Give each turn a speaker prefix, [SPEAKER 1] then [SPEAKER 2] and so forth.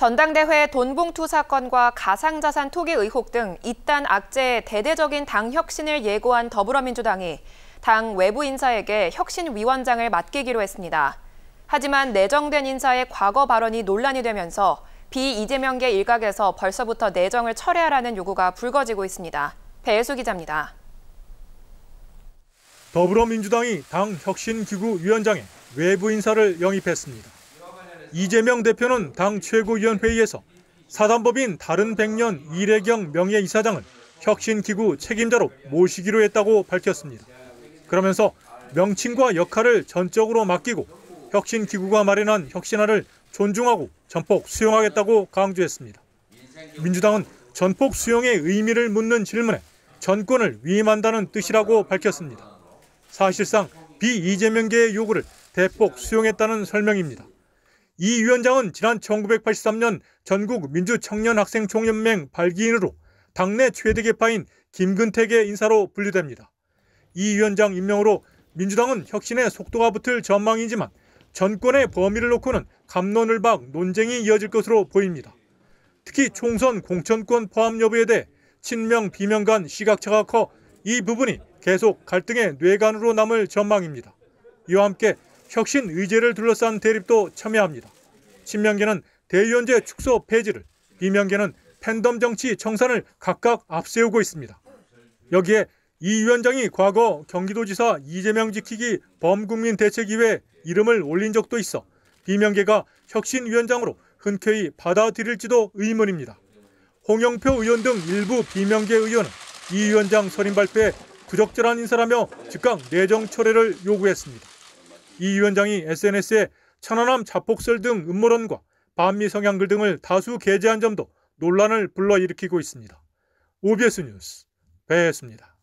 [SPEAKER 1] 전당대회 돈봉투 사건과 가상자산 투기 의혹 등 이딴 악재의 대대적인 당 혁신을 예고한 더불어민주당이 당 외부 인사에게 혁신위원장을 맡기기로 했습니다. 하지만 내정된 인사의 과거 발언이 논란이 되면서 비이재명계 일각에서 벌써부터 내정을 철회하라는 요구가 불거지고 있습니다. 배혜수 기자입니다.
[SPEAKER 2] 더불어민주당이 당 혁신기구 위원장에 외부 인사를 영입했습니다. 이재명 대표는 당 최고위원회의에서 사단법인 다른 백년 이래경 명예이사장을 혁신기구 책임자로 모시기로 했다고 밝혔습니다. 그러면서 명칭과 역할을 전적으로 맡기고 혁신기구가 마련한 혁신화를 존중하고 전폭 수용하겠다고 강조했습니다. 민주당은 전폭 수용의 의미를 묻는 질문에 전권을 위임한다는 뜻이라고 밝혔습니다. 사실상 비이재명계의 요구를 대폭 수용했다는 설명입니다. 이 위원장은 지난 1983년 전국 민주청년학생총연맹 발기인으로 당내 최대 계파인 김근택의 인사로 분류됩니다. 이 위원장 임명으로 민주당은 혁신의 속도가 붙을 전망이지만 정권의 범위를 놓고는 감론을박 논쟁이 이어질 것으로 보입니다. 특히 총선 공천권 포함 여부에 대해 친명 비명 간 시각차가 커 이 부분이 계속 갈등의 뇌관으로 남을 전망입니다. 이와 함께 혁신 의제를 둘러싼 대립도 첨예합니다. 친명계는 대의원제 축소 폐지를, 비명계는 팬덤 정치 청산을 각각 앞세우고 있습니다. 여기에 이 위원장이 과거 경기도지사 이재명 지키기 범국민 대책위에 이름을 올린 적도 있어 비명계가 혁신위원장으로 흔쾌히 받아들일지도 의문입니다. 홍영표 의원 등 일부 비명계 의원은 이 위원장 선임 발표에 부적절한 인사라며 즉각 내정 철회를 요구했습니다. 이 위원장이 SNS에 천안함 자폭설 등 음모론과 반미 성향글 등을 다수 게재한 점도 논란을 불러일으키고 있습니다. OBS 뉴스 배혜수입니다.